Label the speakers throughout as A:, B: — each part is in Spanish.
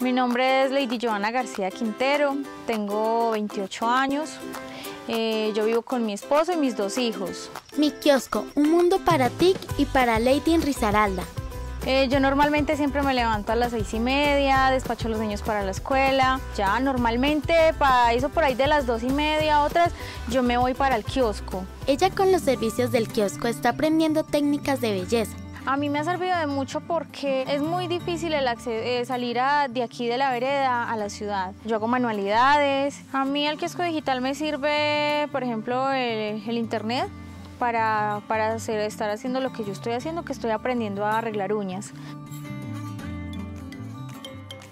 A: Mi nombre es Lady Joana García Quintero, tengo 28 años, eh, yo vivo con mi esposo y mis dos hijos.
B: Mi kiosco, un mundo para TIC y para Lady Rizaralda.
A: Eh, yo normalmente siempre me levanto a las seis y media, despacho a los niños para la escuela. Ya normalmente para eso por ahí de las dos y media, otras, yo me voy para el kiosco.
B: Ella con los servicios del kiosco está aprendiendo técnicas de belleza.
A: A mí me ha servido de mucho porque es muy difícil el eh, salir de aquí de la vereda a la ciudad. Yo hago manualidades. A mí el kiosco digital me sirve, por ejemplo, el, internet para, para hacer, estar haciendo lo que yo estoy haciendo, que estoy aprendiendo a arreglar uñas.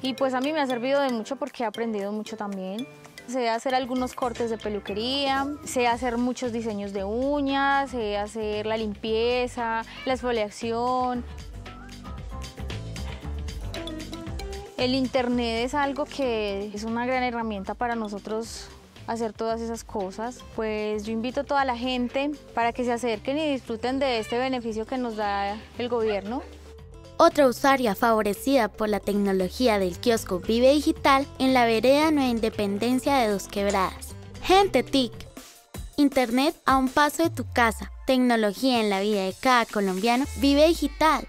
A: Y pues a mí me ha servido de mucho porque he aprendido mucho también. Sé hacer algunos cortes de peluquería, sé hacer muchos diseños de uñas, sé hacer la limpieza, la exfoliación. El internet es algo que es una gran herramienta para nosotros hacer todas esas cosas. Pues yo invito a toda la gente para que se acerquen y disfruten de este beneficio que nos da el gobierno.
B: Otra usuaria favorecida por la tecnología del kiosco Vive Digital en la vereda Nueva Independencia de Dos Quebradas. Gente TIC. Internet a un paso de tu casa. Tecnología en la vida de cada colombiano. Vive Digital.